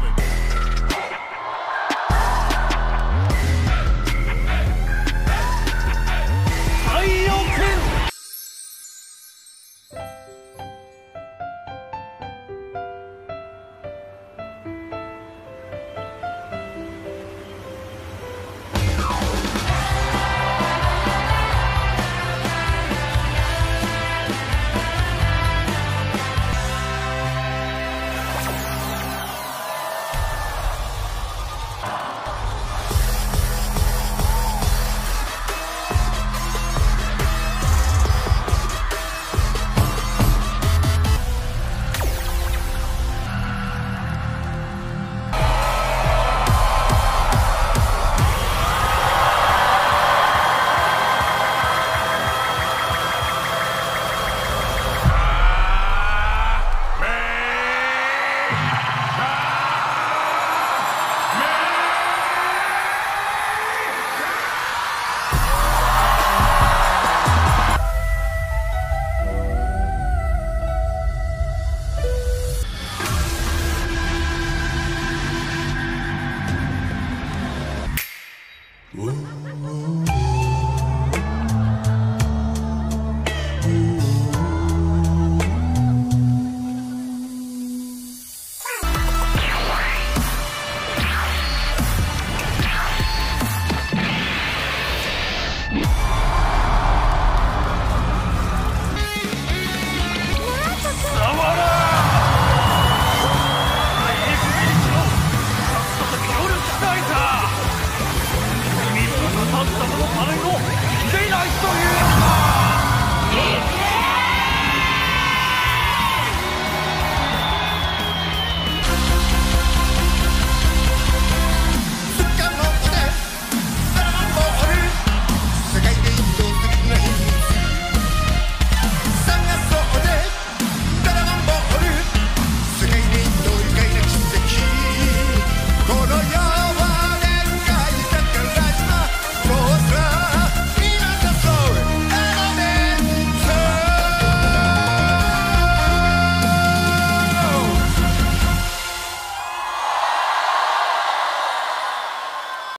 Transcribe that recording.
villain. Ooh.